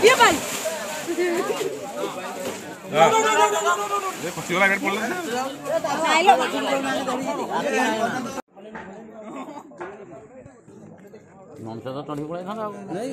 Bien, vale. ନମସ ତ ଚଢ଼ି ପଳାଇଥାନ୍ତା ଆଉ ନାଇଁ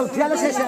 ଉଠିଲେ ଶେଷ